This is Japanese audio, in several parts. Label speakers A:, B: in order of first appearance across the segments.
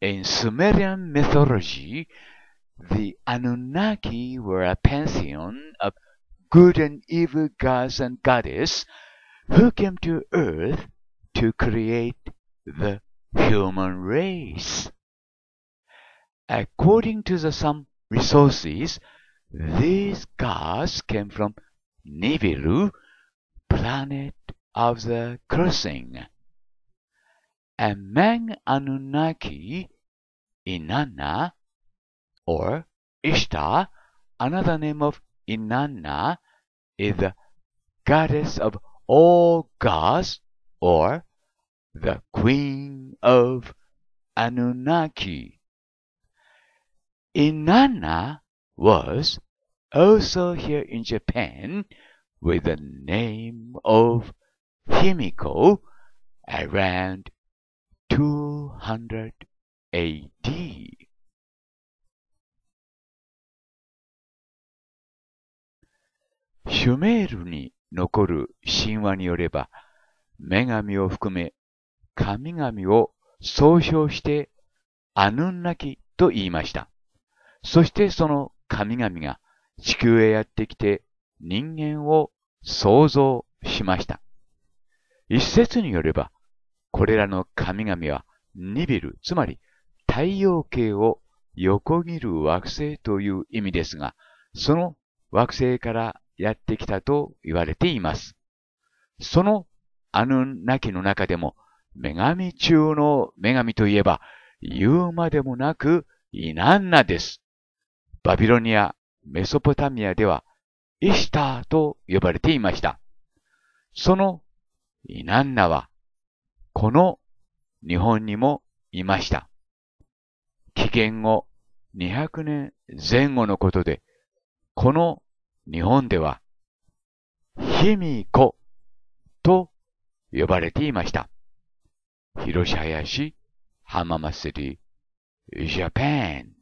A: In Sumerian mythology, the Anunnaki were a pantheon of good and evil gods and goddesses who came to earth to create the human race. According to the, some resources, these gods came from Nibiru, planet of the crossing. Among Anunnaki, Inanna, or Ishtar, another name of Inanna, is the goddess of all gods, or the queen of Anunnaki. Inanna was also here in Japan with the name of Himiko around 200 AD. シュメールに残る神話によれば、女神を含め神々を総称してアヌンナキと言いました。そしてその神々が地球へやってきて人間を創造しました。一説によれば、これらの神々はニビル、つまり太陽系を横切る惑星という意味ですが、その惑星からやってきたと言われています。そのアヌンナキの中でも、女神中の女神といえば、言うまでもなくイナンナです。バビロニア、メソポタミアでは、イシターと呼ばれていました。そのイナンナは、この日本にもいました。紀元後200年前後のことで、この日本では、卑弥呼と呼ばれていました。広島林浜祭り、ジャパン。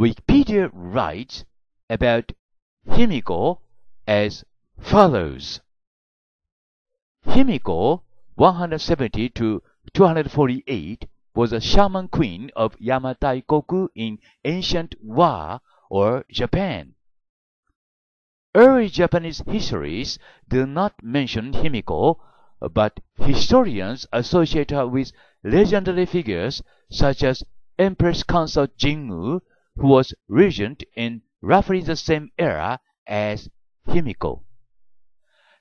A: Wikipedia writes about Himiko as follows. Himiko, 170 to 248, was a shaman queen of Yamataikoku in ancient Wa or Japan. Early Japanese histories do not mention Himiko, but historians associate her with legendary figures such as Empress Consort Jingu, who was regent in roughly the same era as Himiko.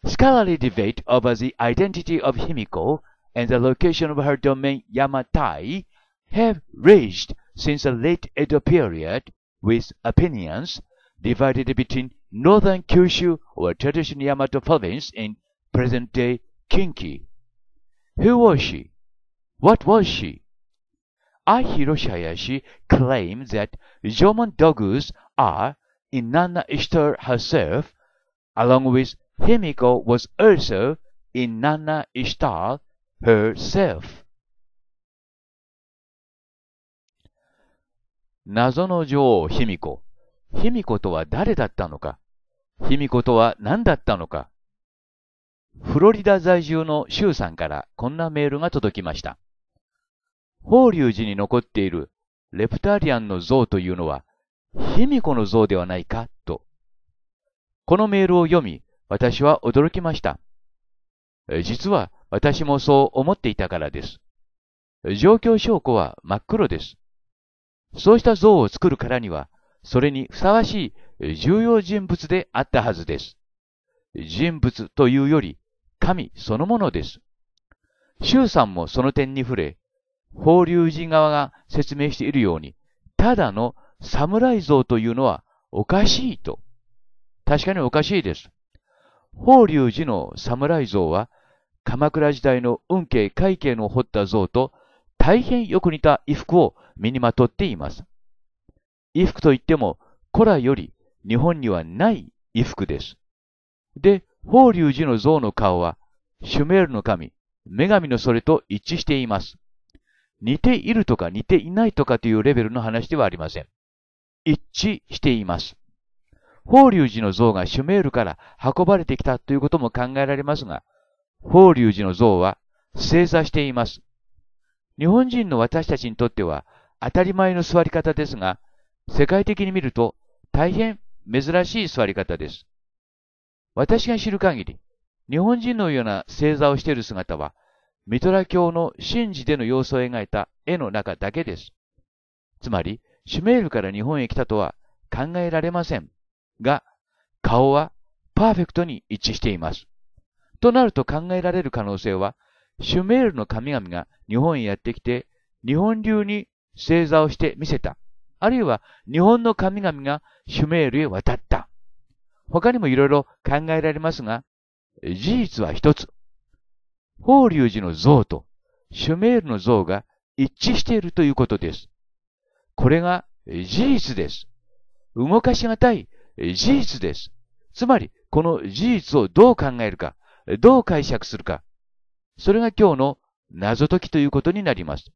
A: Scholarly debate over the identity of Himiko and the location of her domain Yamatai have raged since the late Edo period, with opinions divided between northern Kyushu or traditional Yamato province in present-day Kinki. Who was she? What was she? I. Hiroshi Hayashi claims that Jomon dogs are in Nana Ishtar herself, along with Himiko was also in Nana Ishtar herself. 謎の女王卑弥呼。卑弥呼とは誰だったのか卑弥呼とは何だったのかフロリダ在住の周さんからこんなメールが届きました。法隆寺に残っているレプタリアンの像というのは卑弥呼の像ではないかと。このメールを読み、私は驚きました。実は私もそう思っていたからです。状況証拠は真っ黒です。そうした像を作るからには、それにふさわしい重要人物であったはずです。人物というより、神そのものです。周さんもその点に触れ、法隆寺側が説明しているように、ただの侍像というのはおかしいと。確かにおかしいです。法隆寺の侍像は、鎌倉時代の運慶会計の彫った像と大変よく似た衣服を身にまとっています。衣服といっても、古来より日本にはない衣服です。で、法隆寺の像の顔は、シュメールの神、女神のそれと一致しています。似ているとか似ていないとかというレベルの話ではありません。一致しています。法隆寺の像がシュメールから運ばれてきたということも考えられますが、法隆寺の像は正座しています。日本人の私たちにとっては当たり前の座り方ですが、世界的に見ると大変珍しい座り方です。私が知る限り、日本人のような正座をしている姿は、ミトラ教の神事での様子を描いた絵の中だけです。つまり、シュメールから日本へ来たとは考えられません。が、顔はパーフェクトに一致しています。となると考えられる可能性は、シュメールの神々が日本へやってきて、日本流に正座をしてみせた。あるいは、日本の神々がシュメールへ渡った。他にもいろいろ考えられますが、事実は一つ。法隆寺の像とシュメールの像が一致しているということです。これが事実です。動かしがたい事実です。つまり、この事実をどう考えるか、どう解釈するか。それが今日の謎解きということになります。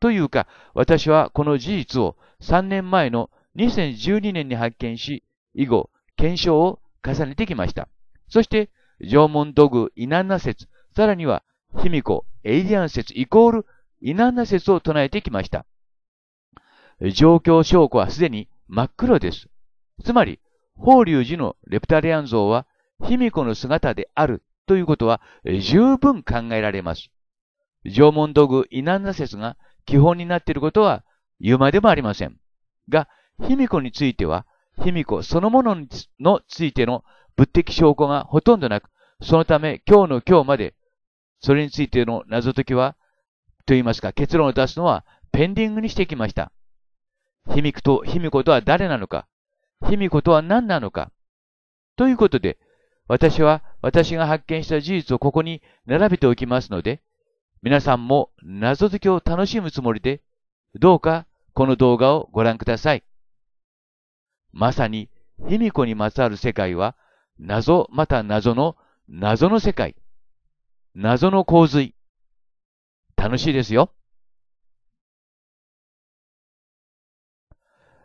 A: というか、私はこの事実を3年前の2012年に発見し、以後、検証を重ねてきました。そして、縄文土偶イナンナ説、さらには、卑弥呼エイリアン説イコールイナンナ説を唱えてきました。状況証拠はすでに真っ黒です。つまり、法隆寺のレプタリアン像は卑弥呼の姿であるということは十分考えられます。縄文道具イナンナ説が基本になっていることは言うまでもありません。が、卑弥呼については、卑弥呼そのものについての物的証拠がほとんどなく、そのため今日の今日まで、それについての謎解きは、と言いますか結論を出すのはペンディングにしてきました。卑弥呼と、卑弥呼とは誰なのか、卑弥呼とは何なのか、ということで、私は私が発見した事実をここに並べておきますので、皆さんも謎解きを楽しむつもりで、どうかこの動画をご覧ください。まさに、卑弥呼にまつわる世界は、謎また謎の謎の世界。謎の洪水。楽しいですよ。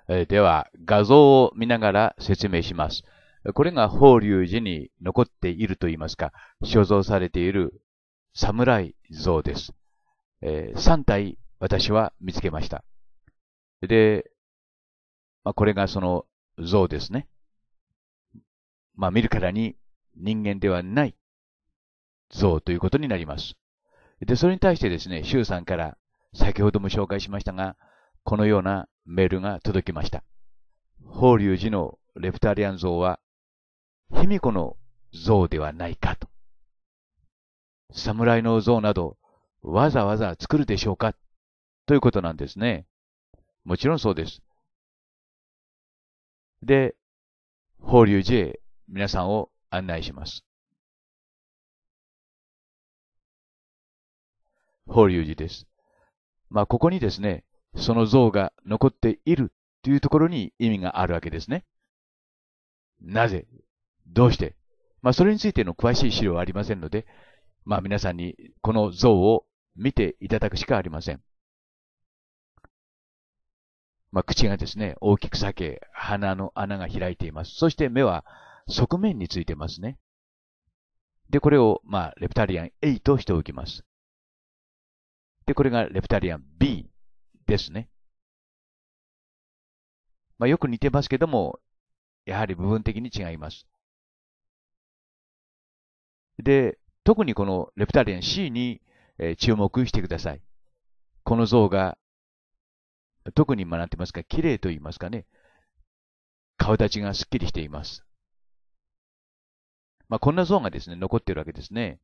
A: えでは、画像を見ながら説明します。これが法隆寺に残っていると言いますか、所蔵されている侍像です。えー、3体私は見つけました。で、まあ、これがその像ですね。まあ、見るからに人間ではない像ということになります。で、それに対してですね、周さんから先ほども紹介しましたが、このようなメールが届きました。法隆寺のレプタリアン像は、卑弥呼の像ではないかと。侍の像など、わざわざ作るでしょうかということなんですね。もちろんそうです。で、法隆寺へ皆さんを案内します。法隆寺です。まあ、ここにですね、その像が残っているというところに意味があるわけですね。なぜ？どうして？まあ、それについての詳しい資料はありませんので、まあ、皆さんにこの像を見ていただくしかありません。まあ、口がですね、大きく裂け、鼻の穴が開いています。そして目は側面についてますね。で、これを、まあ、レプタリアン A としておきます。で、これがレプタリアン B ですね。まあ、よく似てますけども、やはり部分的に違います。で、特にこのレプタリアン C に、え注目してください。この像が、特に学ってますか、綺麗と言いますかね。顔立ちがすっきりしています。まあ、こんな像がですね、残ってるわけですね。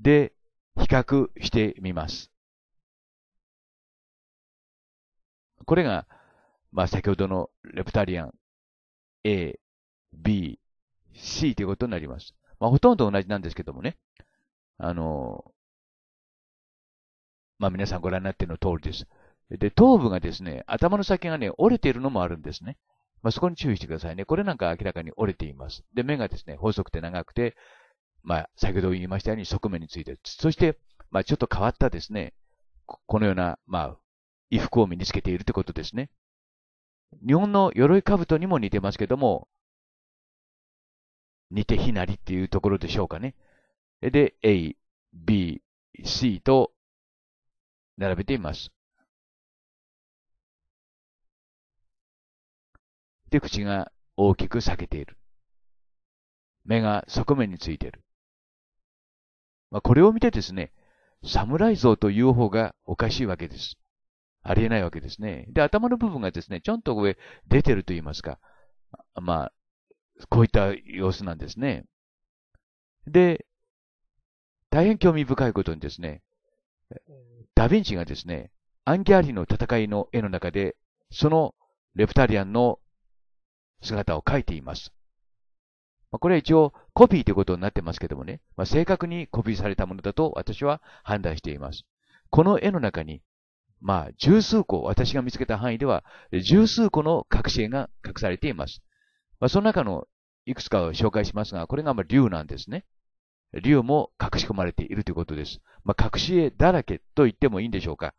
A: で、比較してみます。これが、まあ、先ほどのレプタリアン A、B、C ということになります。まあ、ほとんど同じなんですけどもね。あの、まあ、皆さんご覧になっているの通りです。で、頭部がですね、頭の先がね、折れているのもあるんですね。まあ、そこに注意してくださいね。これなんか明らかに折れています。で、目がですね、細くて長くて、まあ、先ほど言いましたように側面についてそして、まあ、ちょっと変わったですね、このような、まあ、衣服を身につけているということですね。日本の鎧兜にも似てますけども、似て非なりっていうところでしょうかね。で、A、B、C と並べています。で、口が大きく裂けている。目が側面についている。まあ、これを見てですね、侍像という方がおかしいわけです。ありえないわけですね。で、頭の部分がですね、ちょんと上出てると言いますか。まあ、こういった様子なんですね。で、大変興味深いことにですね、ダヴィンチがですね、アンギャーリの戦いの絵の中で、そのレプタリアンの姿を描いています。まあ、これは一応コピーということになってますけどもね、まあ、正確にコピーされたものだと私は判断しています。この絵の中に、まあ、十数個、私が見つけた範囲では、十数個の隠し絵が隠されています。まあ、その中のいくつかを紹介しますが、これがまあ竜なんですね。竜も隠し込まれているということです。まあ、隠し絵だらけと言ってもいいんでしょうか。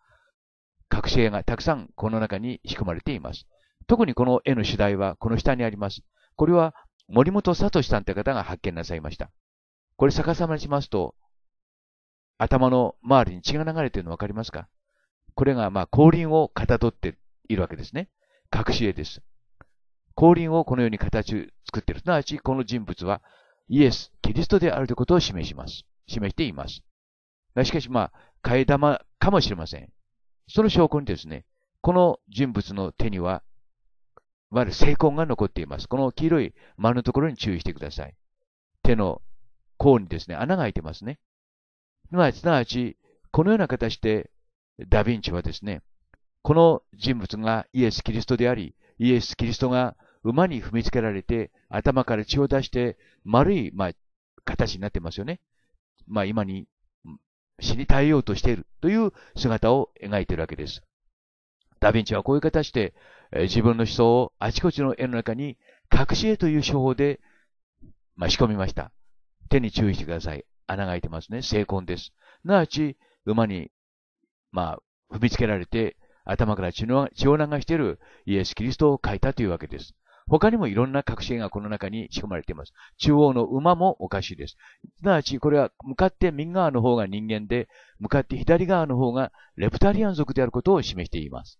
A: 隠し絵がたくさんこの中に仕込まれています。特にこの絵の主題はこの下にあります。これは森本聡さんという方が発見なさいました。これ逆さまにしますと、頭の周りに血が流れているの分かりますか？これがまあ後輪をかたどっているわけですね。隠し絵です。後輪をこのように形作っている。すなわち、この人物はイエス、キリストであるということを示します。示しています。しかし、まあ、替え玉かもしれません。その証拠にですね、この人物の手には、いわゆる聖痕が残っています。この黄色い丸のところに注意してください。手の甲にですね、穴が開いてますね。すなわち、このような形で、ダヴィンチはですね、この人物がイエス・キリストであり、イエス・キリストが馬に踏みつけられて、頭から血を出して、丸い、まあ、形になってますよね。まあ、今に死に耐えようとしているという姿を描いているわけです。ダヴィンチはこういう形で、自分の思想をあちこちの絵の中に隠し絵という手法で、まあ、仕込みました。手に注意してください。穴が開いてますね。精魂です。なわち、馬に、まあ、踏みつけられて、頭から血の血を流しているイエス・キリストを書いたというわけです。他にもいろんな隠し絵がこの中に仕込まれています。中央の馬もおかしいです。すなわち、これは向かって右側の方が人間で、向かって左側の方がレプタリアン族であることを示しています。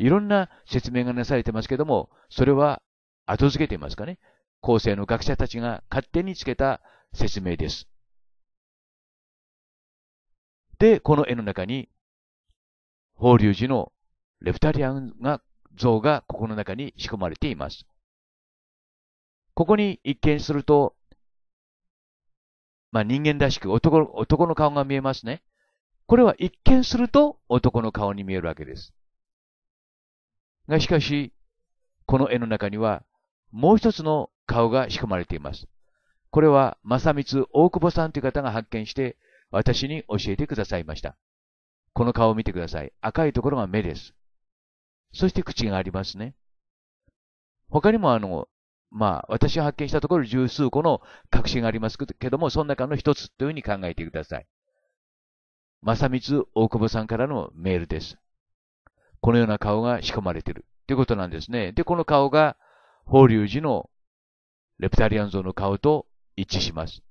A: いろんな説明がなされてますけども、それは後付けていますかね。後世の学者たちが勝手につけた説明です。で、この絵の中に、法隆寺のレプタリアンが像がここの中に仕込まれています。ここに一見すると、まあ人間らしく男男の顔が見えますね。これは一見すると男の顔に見えるわけです。がしかし、この絵の中にはもう一つの顔が仕込まれています。これは正光大久保さんという方が発見して私に教えてくださいました。この顔を見てください。赤いところが目です。そして口がありますね。他にもあの、まあ、私が発見したところ十数個の隠しがありますけども、その中の一つというふうに考えてください。正光大久保さんからのメールです。このような顔が仕込まれているということなんですね。で、この顔が法隆寺のレプタリアン像の顔と一致します。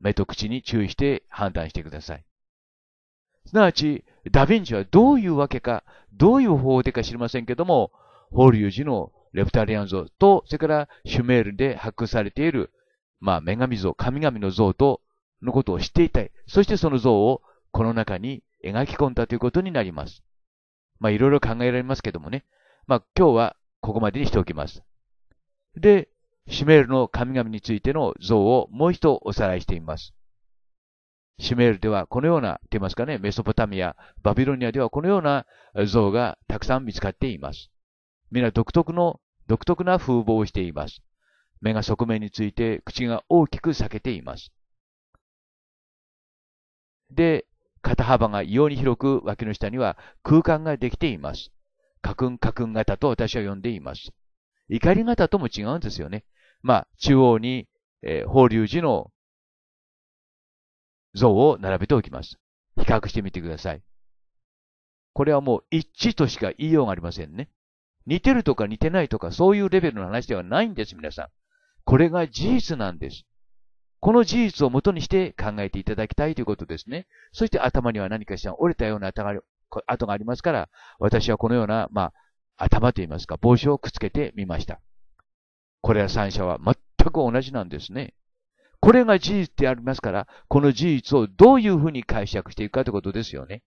A: 目と口に注意して判断してください。すなわち、ダヴィンチはどういうわけか、どういう方法でか知りませんけども、法隆寺のレプタリアン像と、それからシュメールで発掘されている、まあ、女神像、神々の像と、のことを知っていたい。そしてその像をこの中に描き込んだということになります。まあ、いろいろ考えられますけどもね。まあ、今日はここまでにしておきます。で、シュメールの神々についての像をもう一度おさらいしてみます。シュメールではこのような、と言いますかね、メソポタミア、バビロニアではこのような像がたくさん見つかっています。皆独特の、独特な風貌をしています。目が側面について口が大きく裂けています。で、肩幅が異様に広く脇の下には空間ができています。カクンカクン型と私は呼んでいます。怒り型とも違うんですよね。まあ、中央に、えー、法隆寺の像を並べておきます。比較してみてください。これはもう一致としか言いようがありませんね。似てるとか似てないとかそういうレベルの話ではないんです、皆さん。これが事実なんです。この事実をもとにして考えていただきたいということですね。そして頭には何かしら折れたような跡がありますから、私はこのような、まあ、頭といいますか、帽子をくっつけてみました。これら三者は全く同じなんですね。これが事実でありますから、この事実をどういうふうに解釈していくかということですよね。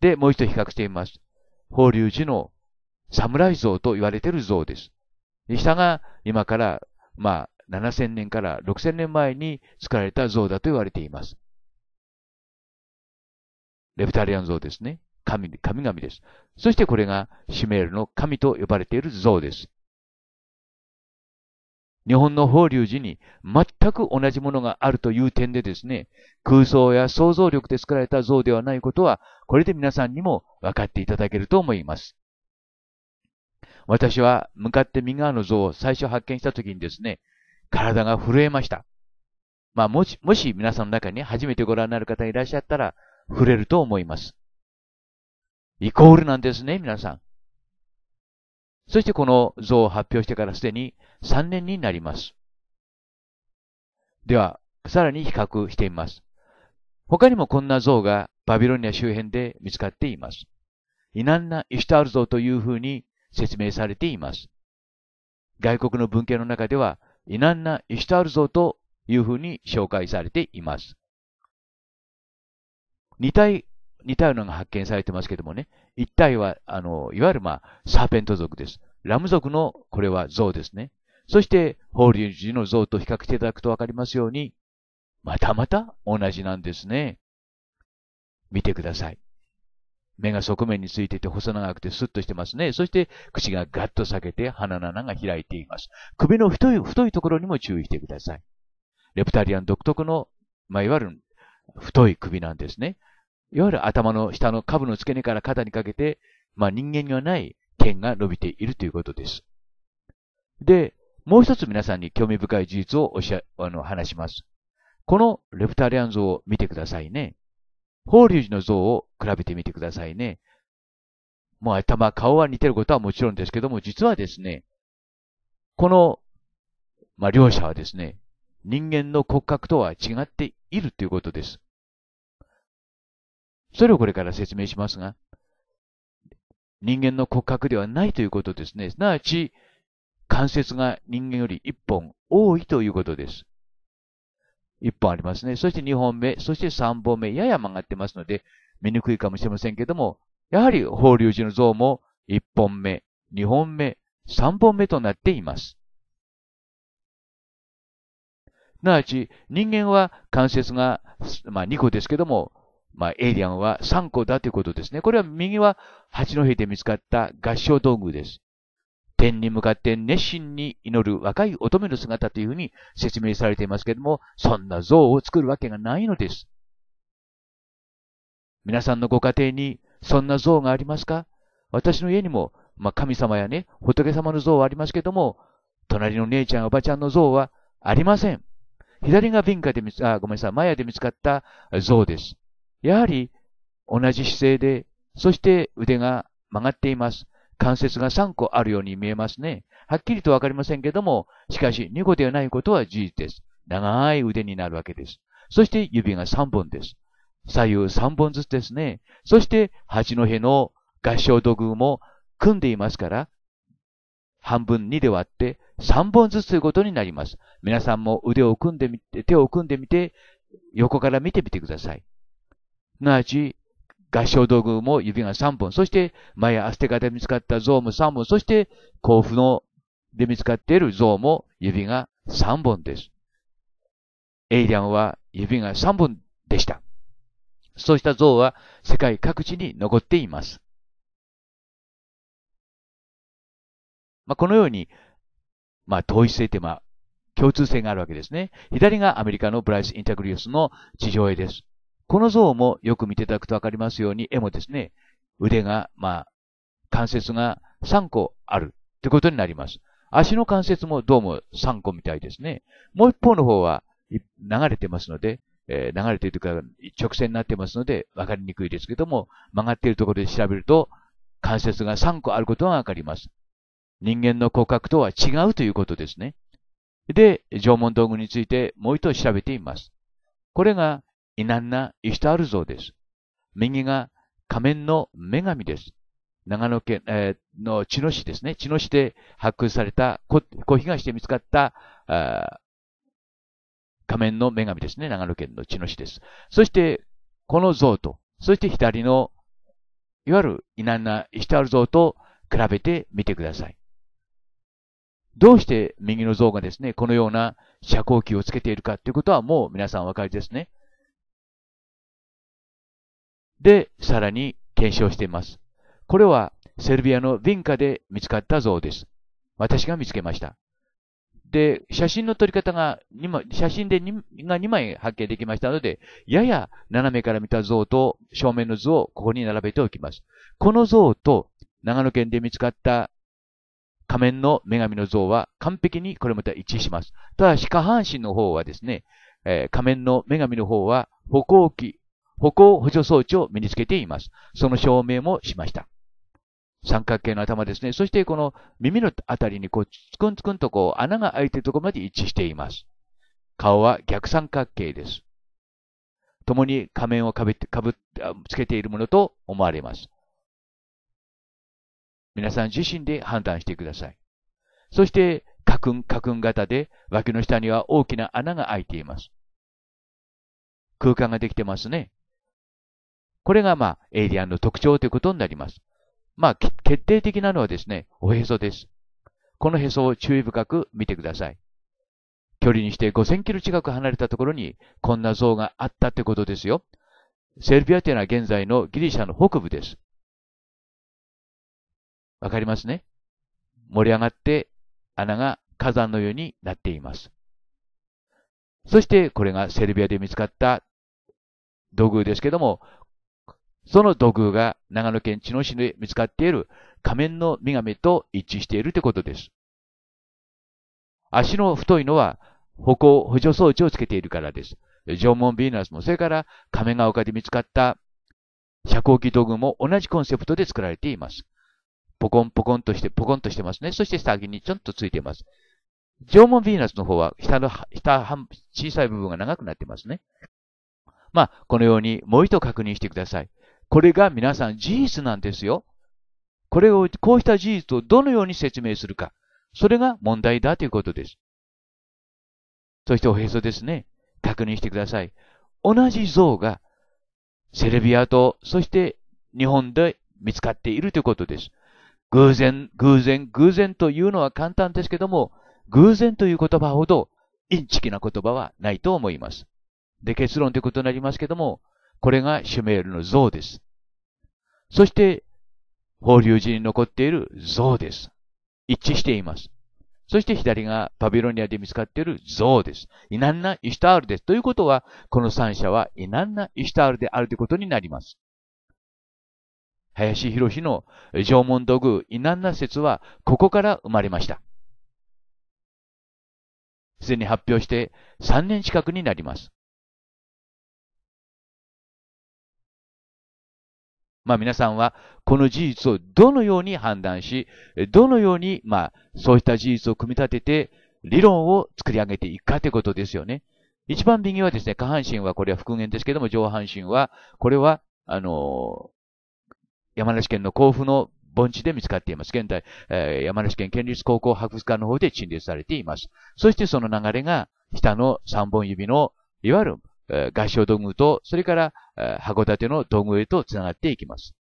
A: で、もう一度比較してみます。法隆寺の侍像と言われている像です。下が今から、まあ、7000年から6000年前に作られた像だと言われています。レプタリアン像ですね。神、神々です。そしてこれがシュメールの神と呼ばれている像です。日本の法隆寺に全く同じものがあるという点でですね、空想や想像力で作られた像ではないことは、これで皆さんにも分かっていただけると思います。私は向かって右側の像を最初発見したときにですね、体が震えました。まあ、もし、もし皆さんの中に初めてご覧になる方いらっしゃったら、触れると思います。イコールなんですね、皆さん。そしてこの像を発表してからすでに3年になります。では、さらに比較してみます。他にもこんな像がバビロニア周辺で見つかっています。イナンナ・イシュタール像というふうに説明されています。外国の文献の中では、イナンナ・イシュタール像というふうに紹介されています。似た似たようなのが発見されてますけどもね、一体は、あの、いわゆるまあ、サーペント族です。ラム族の、これは像ですね。そして、法隆寺の像と比較していただくとわかりますように、またまた同じなんですね。見てください。目が側面についていて細長くてスッとしてますね。そして口がガッと裂けて鼻の穴が開いています。首の太い、太いところにも注意してください。レプタリアン独特の、まあ、いわゆる太い首なんですね。いわゆる頭の下の下部の付け根から肩にかけて、まあ人間にはない剣が伸びているということです。で、もう一つ皆さんに興味深い事実をおしゃ、あの、話します。このレプタリアン像を見てくださいね。法隆寺の像を比べてみてくださいね。もう頭、顔は似てることはもちろんですけども、実はですね、この、まあ、両者はですね、人間の骨格とは違っているということです。それをこれから説明しますが、人間の骨格ではないということですね。すなわち、関節が人間より一本多いということです。一本ありますね。そして二本目、そして三本目、やや曲がってますので、見にくいかもしれませんけども、やはり法隆寺の像も一本目、二本目、三本目となっています。すなわち、人間は関節が、まあ、2個ですけども、まあ、エイリアンは3個だということですね。これは右は八戸で見つかった合唱道具です。天に向かって熱心に祈る若い乙女の姿というふうに説明されていますけれども、そんな像を作るわけがないのです。皆さんのご家庭にそんな像がありますか？私の家にも、まあ、神様やね、仏様の像はありますけども、隣の姉ちゃん、おばちゃんの像はありません。左が瓶下で見つ、あ、ごめんなさい、マヤで見つかった像です。やはり、同じ姿勢で、そして腕が曲がっています。関節が3個あるように見えますね。はっきりとわかりませんけども、しかし2個ではないことは事実です。長い腕になるわけです。そして指が3本です。左右3本ずつですね。そして八戸の合唱土偶も組んでいますから、半分2で割って3本ずつということになります。皆さんも腕を組んでみて、手を組んでみて、横から見てみてください。なわち、合唱道具も指が3本、そしてマヤアステカで見つかった像も3本、そして甲府ので見つかっている像も指が3本です。エイリアンは指が3本でした。そうした像は世界各地に残っています。まあ、このように、まあ、統一性って、まあ、共通性があるわけですね。左がアメリカのブライス・インタグリウスの地上絵です。この像もよく見ていただくとわかりますように、絵もですね、腕が、まあ、関節が3個あるってことになります。足の関節もどうも3個みたいですね。もう一方の方は流れてますので、えー、流れているというか直線になってますのでわかりにくいですけども、曲がっているところで調べると関節が3個あることがわかります。人間の骨格とは違うということですね。で、縄文道具についてもう一度調べています。これがイナンナ・イシュタール像です。右が仮面の女神です。長野県、えー、の茅野市ですね。茅野市で発掘された、小東で見つかった仮面の女神ですね。長野県の茅野市です。そして、この像と、そして左の、いわゆるイナンナ・イシュタール像と比べてみてください。どうして右の像がですね、このような遮光器をつけているかということはもう皆さんお分かりですね。で、さらに検証しています。これはセルビアのヴィンカで見つかった像です。私が見つけました。で、写真の撮り方が2枚、写真で 2, が2枚発見できましたので、やや斜めから見た像と正面の図をここに並べておきます。この像と長野県で見つかった仮面の女神の像は完璧にこれまた一致します。ただし下半身の方はですね、えー、仮面の女神の方は歩行器歩行補助装置を身につけています。その証明もしました。三角形の頭ですね。そしてこの耳のあたりにこう、つくんつくんとこう穴が開いているところまで一致しています。顔は逆三角形です。共に仮面をかぶって、かぶって、つけているものと思われます。皆さん自身で判断してください。そして、カクン、カクン型で脇の下には大きな穴が開いています。空間ができてますね。これがまあ、エイリアンの特徴ということになります。まあ、決定的なのはですね、おへそです。このへそを注意深く見てください。距離にして5000キロ近く離れたところにこんな像があったってことですよ。セルビアというのは現在のギリシャの北部です。わかりますね？盛り上がって穴が火山のようになっています。そしてこれがセルビアで見つかった土偶ですけども、その土偶が長野県茅野市で見つかっている仮面の女神と一致しているということです。足の太いのは歩行補助装置をつけているからです。縄文ヴィーナスも、それから亀ヶ丘で見つかった遮光器道具も同じコンセプトで作られています。ポコンポコンとして、ポコンとしてますね。そして先にちょんとついてます。縄文ヴィーナスの方は下の、下半、小さい部分が長くなってますね。まあ、このようにもう一度確認してください。これが皆さん事実なんですよ。これを、こうした事実をどのように説明するか。それが問題だということです。そしておへそですね。確認してください。同じ像がセルビアと、そして日本で見つかっているということです。偶然、偶然、偶然というのは簡単ですけども、偶然という言葉ほどインチキな言葉はないと思います。で、結論ということになりますけども、これがシュメールの像です。そして、法隆寺に残っている像です。一致しています。そして左がバビロニアで見つかっている像です。イナンナ・イシュタールです。ということは、この三者はイナンナ・イシュタールであるということになります。林博の縄文土偶イナンナ説は、ここから生まれました。すでに発表して3年近くになります。まあ皆さんはこの事実をどのように判断し、どのように、まあそうした事実を組み立てて理論を作り上げていくかということですよね。一番右はですね、下半身はこれは復元ですけども、上半身は、これは、あの山梨県の甲府の盆地で見つかっています。現在、えー、山梨県県立高校博物館の方で陳列されています。そしてその流れが、下の三本指の、いわゆる、合唱道具と、それから、函館の道具へと繋がっていきます。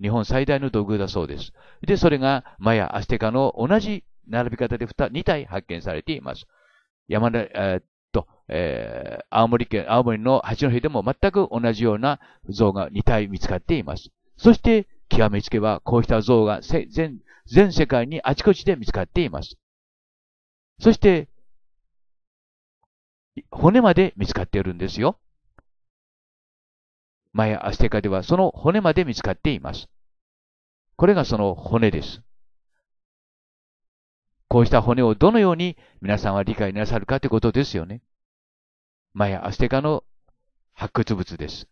A: 日本最大の道具だそうです。で、それが、マヤ、アステカの同じ並び方で 2, 体発見されています。山田、えー、っと、えー、青森県、青森の八戸でも全く同じような像が2体見つかっています。そして、極めつけば、こうした像が、全世界にあちこちで見つかっています。そして、骨まで見つかっているんですよ。マヤ・アステカではその骨まで見つかっています。これがその骨です。こうした骨をどのように皆さんは理解なさるかということですよね。マヤ・アステカの発掘物です。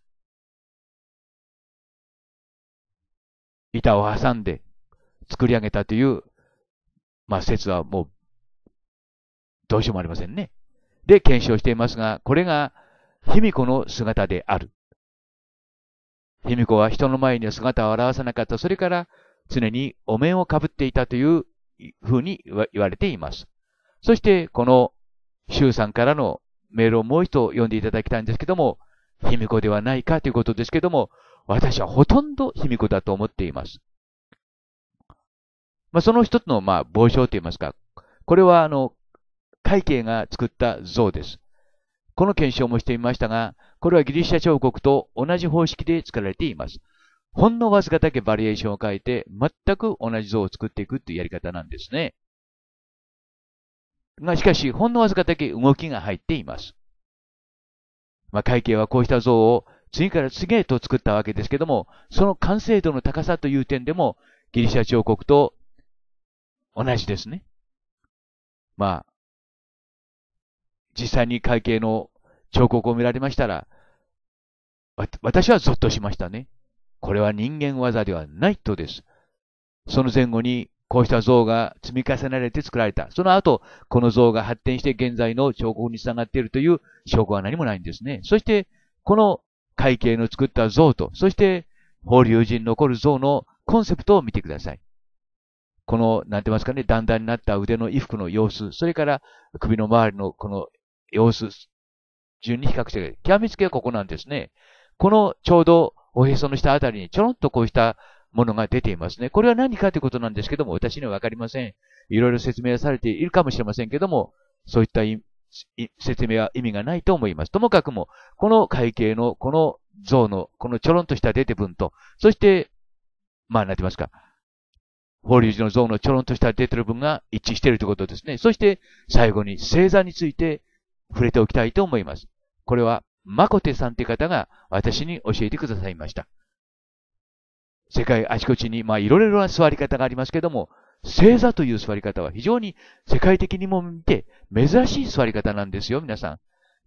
A: 板を挟んで作り上げたという、まあ、説はもう、どうしようもありませんね。で、検証していますが、これが、卑弥呼の姿である。卑弥呼は人の前に姿を現さなかった。それから、常にお面をかぶっていたというふうに言われています。そして、この、周さんからのメールをもう一度読んでいただきたいんですけども、卑弥呼ではないかということですけども、私はほとんど卑弥呼だと思っています。まあ、その一つの、まあ、傍証と言いますか、これは、あの、会計が作った像です。この検証もしてみましたが、これはギリシャ彫刻と同じ方式で作られています。ほんのわずかだけバリエーションを変えて、全く同じ像を作っていくというやり方なんですね。が、しかし、ほんのわずかだけ動きが入っています。まあ、会計はこうした像を次から次へと作ったわけですけども、その完成度の高さという点でも、ギリシャ彫刻と同じですね。まあ、実際に会計の彫刻を見られましたら、私はゾッとしましたね。これは人間技ではないとです。その前後にこうした像が積み重ねられて作られた。その後、この像が発展して現在の彫刻につながっているという証拠は何もないんですね。そして、この会計の作った像と、そして、法隆寺に残る像のコンセプトを見てください。この、なんて言いますかね、だんだんになった腕の衣服の様子、それから首の周りのこの様子、順に比較して、極めつけはここなんですね。このちょうどおへその下あたりにちょろっとこうしたものが出ていますね。これは何かということなんですけども、私にはわかりません。いろいろ説明されているかもしれませんけども、そういった説明は意味がないと思います。ともかくも、この会計のこの像のこのちょろんとした出て分と、そして、まあ、なんて言いますか、法隆寺の像のちょろんとした出てる分が一致しているということですね。そして、最後に星座について触れておきたいと思います。これは、マコテさんという方が私に教えてくださいました。世界あちこちに、まあ、いろいろな座り方がありますけども、正座という座り方は非常に世界的にも見て珍しい座り方なんですよ、皆さん。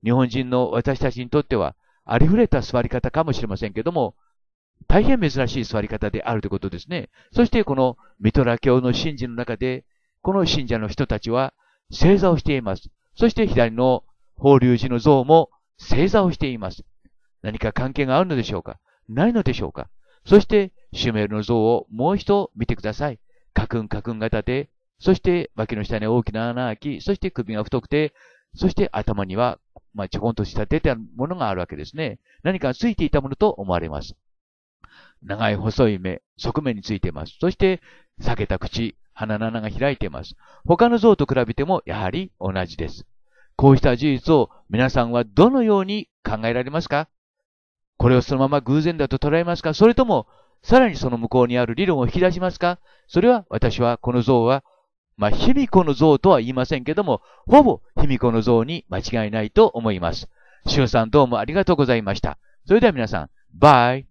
A: 日本人の私たちにとっては、ありふれた座り方かもしれませんけども、大変珍しい座り方であるということですね。そしてこのミトラ教の信心の中で、この信者の人たちは正座をしています。そして左の法隆寺の像も正座をしています。何か関係があるのでしょうか？ないのでしょうか？そして、シュメールの像をもう一度見てください。カクンカクン型で、そして脇の下に大きな穴開き、そして首が太くて、そして頭には、まあ、ちょこんとした出たものがあるわけですね。何かついていたものと思われます。長い細い目、側面についています。そして、裂けた口、鼻の穴が開いています。他の像と比べても、やはり同じです。こうした事実を皆さんはどのように考えられますか？これをそのまま偶然だと捉えますか？それとも、さらにその向こうにある理論を引き出しますか？それは私はこの像は、まあ、卑弥呼の像とは言いませんけども、ほぼ卑弥呼の像に間違いないと思います。シュンさんどうもありがとうございました。それでは皆さん、バイ。